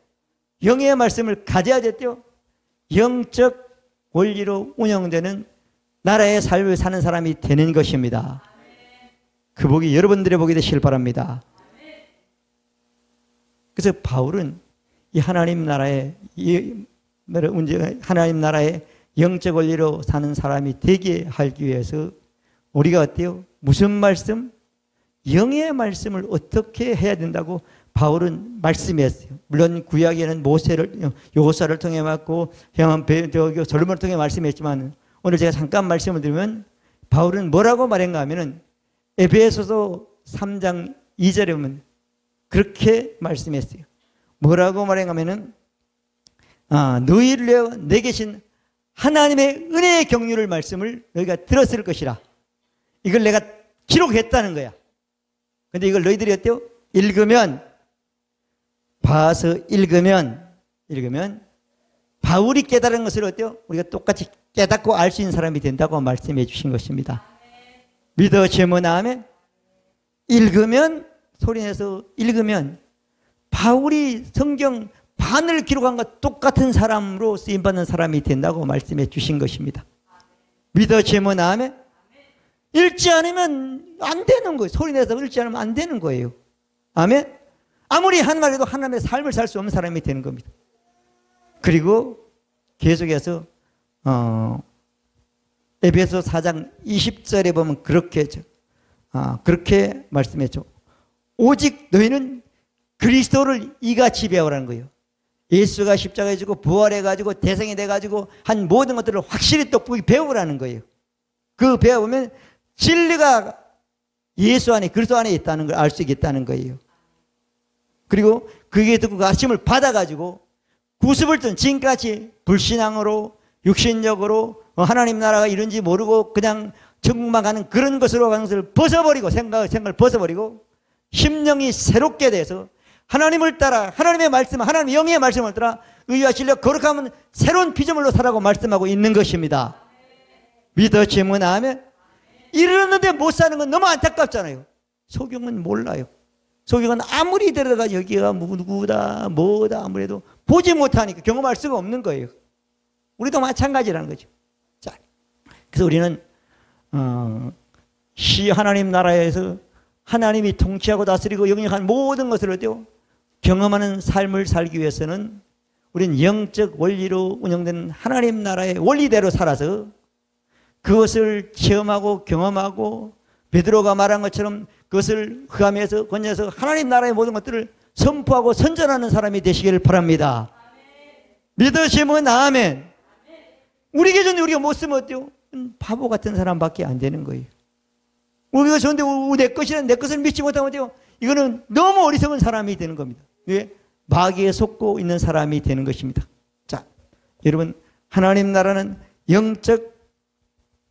영의 말씀을 가져야 됐대요. 영적 원리로 운영되는 나라의 삶을 사는 사람이 되는 것입니다. 그 복이 여러분들의 복이 되시길 바랍니다. 그래서 바울은 이 하나님 나라의 이 하나님 나라의 영적 원리로 사는 사람이 되게 하기 위해서 우리가 어때요? 무슨 말씀? 영의 말씀을 어떻게 해야 된다고 바울은 말씀했어요. 물론 구약에는 모세를 요호사를 통해 맞고 저기 솔로몬을 통해 말씀했지만 오늘 제가 잠깐 말씀을 드리면 바울은 뭐라고 말했가 하면은 에베소서 3장 2절에 보면 그렇게 말씀했어요. 뭐라고 말했가 하면은 아, 너희를 위하여 내 계신 하나님의 은혜의 경륜을 말씀을 너희가 들었을 것이라. 이걸 내가 기록했다는 거야. 근데 이걸 너희들이 어때요? 읽으면 봐서 읽으면 읽으면 바울이 깨달은 것을 어때요? 우리가 똑같이 깨닫고 알 수 있는 사람이 된다고 말씀해 주신 것입니다. 믿어지면 아멘. 읽으면 소리내서 읽으면 바울이 성경 반을 기록한 것 똑같은 사람으로 쓰임 받는 사람이 된다고 말씀해 주신 것입니다. 믿어지면 아멘. 읽지 않으면 안 되는 거예요. 소리내서 읽지 않으면 안 되는 거예요. 아멘. 아무리 한 말해도 하나님의 삶을 살 수 없는 사람이 되는 겁니다. 그리고 계속해서 어, 에베소 4장 20절에 보면 그렇게. 아, 그렇게 말씀했죠. 오직 너희는 그리스도를 이같이 배우라는 거예요. 예수가 십자가에 지고 부활해 가지고 대성이 돼 가지고 한 모든 것들을 확실히 똑똑히 배우라는 거예요. 그 배워보면 진리가 예수 안에 그리스도 안에 있다는 걸 알 수 있겠다는 거예요. 그리고 그게 듣고 가심을 그 받아 가지고 구습을 뜬 지금까지 불신앙으로 육신적으로 어, 하나님 나라가 이런지 모르고 그냥 천국만 가는 그런 것으로 가는 것을 벗어버리고 생각, 생각을 벗어버리고 심령이 새롭게 돼서 하나님을 따라 하나님의 말씀, 하나님의 영의 말씀을 따라 진력 거룩하면 새로운 피조물로 살라고 말씀하고 있는 것입니다. 믿어지면 아멘. 이러는데 못 사는 건 너무 안타깝잖아요. 소경은 몰라요. 소경은 아무리 데려가 여기가 누구다 뭐다 아무래도 보지 못하니까 경험할 수가 없는 거예요. 우리도 마찬가지라는 거죠. 자, 그래서 우리는 어, 시 하나님 나라에서 하나님이 통치하고 다스리고 영역한 모든 것을 어때요? 경험하는 삶을 살기 위해서는 우리는 영적 원리로 운영된 하나님 나라의 원리대로 살아서 그것을 체험하고 경험하고 베드로가 말한 것처럼 그것을 흑암에서 건져서 하나님 나라의 모든 것들을 선포하고 선전하는 사람이 되시기를 바랍니다. 믿으시면 아멘. 우리 계전에 우리가 못 쓰면 어때요? 바보 같은 사람밖에 안 되는 거예요. 우리가 좋은데 내 것이란 내 것을 믿지 못하면 어때요? 이거는 너무 어리석은 사람이 되는 겁니다. 왜? 마귀에 속고 있는 사람이 되는 것입니다. 자, 여러분 하나님 나라는 영적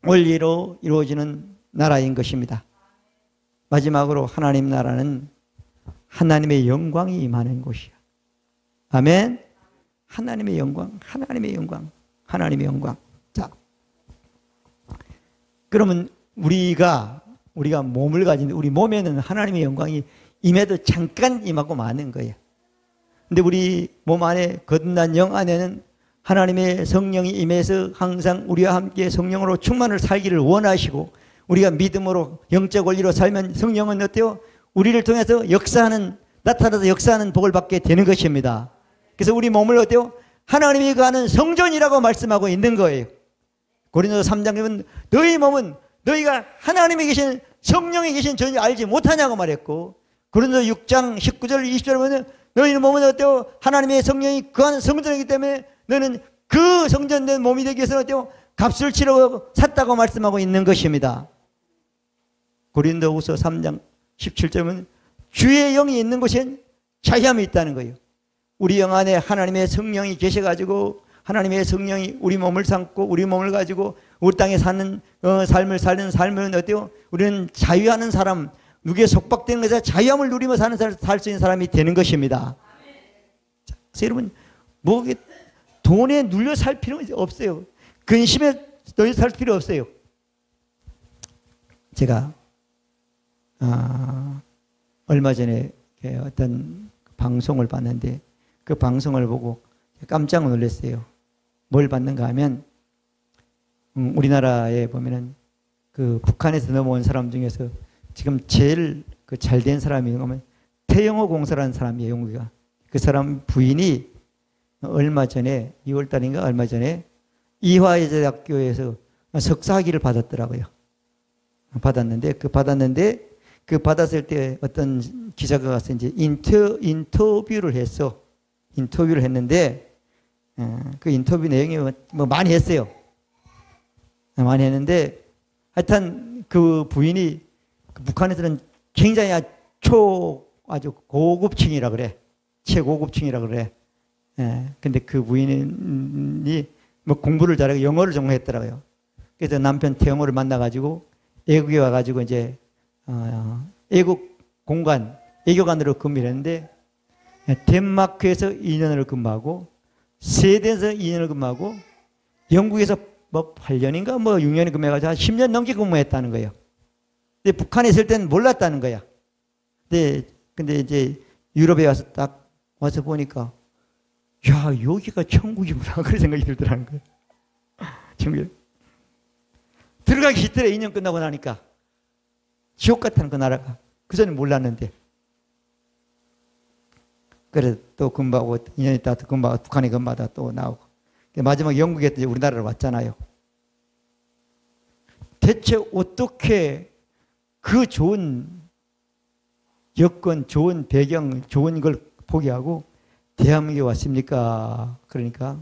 원리로 이루어지는 나라인 것입니다. 마지막으로 하나님 나라는 하나님의 영광이 임하는 곳이야. 아멘. 하나님의 영광, 하나님의 영광, 하나님의 영광. 자, 그러면 우리가 우리가 몸을 가진 우리 몸에는 하나님의 영광이 임해도 잠깐 임하고 마는 거예요. 근데 우리 몸 안에 거듭난 영 안에는 하나님의 성령이 임해서 항상 우리와 함께 성령으로 충만을 살기를 원하시고 우리가 믿음으로 영적 원리로 살면 성령은 어때요? 우리를 통해서 역사하는 나타나서 역사하는 복을 받게 되는 것입니다. 그래서 우리 몸을 어때요? 하나님이 가는 성전이라고 말씀하고 있는 거예요. 고린도서 3장 에 너희 몸은 너희가 하나님이 계신 성령이 계신 전혀 알지 못하냐고 말했고 고린도 6장 19절 20절에 보면 너희는 몸은 어때요? 하나님의 성령이 그한 성전이기 때문에 너는 그 성전된 몸이 되기 위해서 어때요? 값을 치르고 샀다고 말씀하고 있는 것입니다. 고린도후서 3장 17절은 주의 영이 있는 곳엔 자유함이 있다는 거예요. 우리 영 안에 하나님의 성령이 계셔가지고 하나님의 성령이 우리 몸을 삼고 우리 몸을 가지고 우리 땅에 사는 어, 삶을 사는 삶은 어때요? 우리는 자유하는 사람, 누구에 속박되는 것에 자유함을 누리며 사는 살 수 있는 사람이 되는 것입니다. 자, 여러분 뭐 돈에 눌려 살 필요는 없어요. 근심에 눌려 살 필요 없어요. 제가 아, 얼마 전에 어떤 방송을 봤는데 그 방송을 보고 깜짝 놀랐어요. 뭘 봤는가 하면 음, 우리나라에 보면은 그 북한에서 넘어온 사람 중에서 지금 제일 그 잘 된 사람이 뭐면 태영호 공사라는 사람이에요, 영국이가. 그 사람 부인이 얼마 전에 2월 달인가 얼마 전에 이화여자대학교에서 석사학위를 받았더라고요. 받았는데 그 받았는데 그 받았을 때 어떤 기자가 가서 이제 인터 인터뷰를 했어. 인터뷰를 했는데 어, 그 인터뷰 내용이 뭐- 뭐 많이 했어요. 많이 했는데 하여튼 그 부인이 그 북한에서는 굉장히 초 아주 고급층이라 그래. 최고급층이라 그래. 예. 근데 그 부인이 뭐 공부를 잘하고 영어를 전공했더라고요. 그래서 남편 태영호를 만나가지고 애국에 와가지고 이제 어, 애국 공간 애교관으로 근무를 했는데 덴마크에서 2년을 근무하고 스웨덴에서 2년을 근무하고 영국에서 뭐 8년인가 뭐 6년을 근무해가지고 한 10년 넘게 근무했다는 거예요. 근데 북한에 있을 때는 몰랐다는 거야. 근데, 근데 이제 유럽에 와서 딱 와서 보니까 야 여기가 천국이구나 <laughs> 그런 생각이 들더라는 거예요. 천국. 들어가기 싫더래 2년 끝나고 나니까 지옥 같다는 그 나라가 그 전에 몰랐는데 그래서 또 근무하고 2년 있다 또 근무하고 북한에 근무하다 또 나오고 마지막 영국에 우리나라로 왔잖아요. 대체 어떻게 그 좋은 여건, 좋은 배경, 좋은 걸 포기하고 대한민국에 왔습니까? 그러니까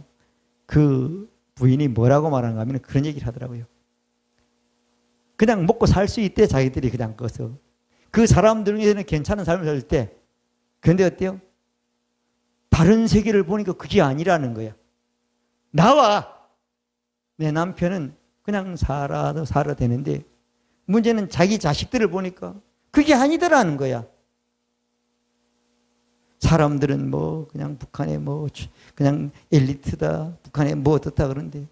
그 부인이 뭐라고 말하는가 하면 그런 얘기를 하더라고요. 그냥 먹고 살 수 있대 자기들이 그냥 거기서 그 사람들 중에는 괜찮은 삶을 살때 그런데 어때요? 다른 세계를 보니까 그게 아니라는 거야. 나와 내 남편은 그냥 살아도 살아 되는데 문제는 자기 자식들을 보니까 그게 아니더라는 거야. 사람들은 뭐 그냥 북한에 뭐 그냥 엘리트다 북한에 뭐 어떻다 그런데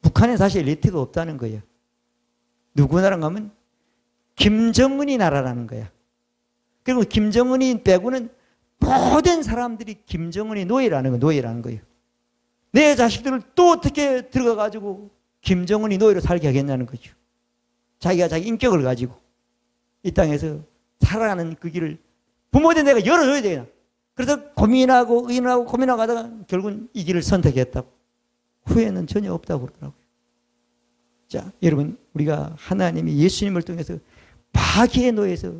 북한에 사실 엘리트가 없다는 거예요. 누구 나라가 하면 김정은이 나라라는 거야. 그리고 김정은이 빼고는 모든 사람들이 김정은이 노예라는 거 노예라는 거예요. 내 자식들을 또 어떻게 들어가 가지고 김정은이 노예로 살게 하겠냐는 거죠. 자기가 자기 인격을 가지고 이 땅에서 살아가는 그 길을 부모된 내가 열어줘야 되나. 그래서 고민하고 의논하고 고민하고 하다가 결국은 이 길을 선택했다고. 후회는 전혀 없다고 그러더라고요. 자, 여러분, 우리가 하나님이 예수님을 통해서 마귀의 노예에서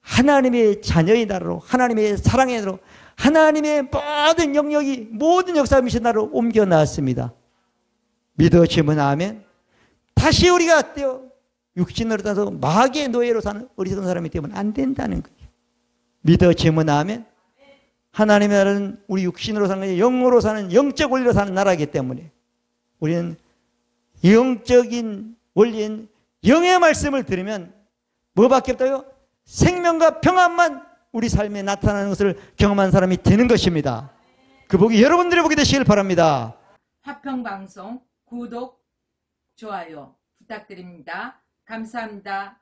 하나님의 자녀의 나라로, 하나님의 사랑의 나라로, 하나님의 모든 영역이, 모든 역사 미션나로 옮겨놨습니다. 믿어지면 아멘. 다시 우리가 어때요? 육신으로 따서 마귀의 노예로 사는 어리석은 사람이 되면 안 된다는 거예요. 믿어지면 아멘. 하나님의 나라는 우리 육신으로 사는 게 영으로 사는 영적 원리로 사는 나라이기 때문에 우리는 영적인 원리인 영의 말씀을 들으면 뭐밖에 없다요? 생명과 평안만 우리 삶에 나타나는 것을 경험한 사람이 되는 것입니다. 그 복이 여러분들의 복이 되시길 바랍니다. 화평방송 구독, 좋아요 부탁드립니다. 감사합니다.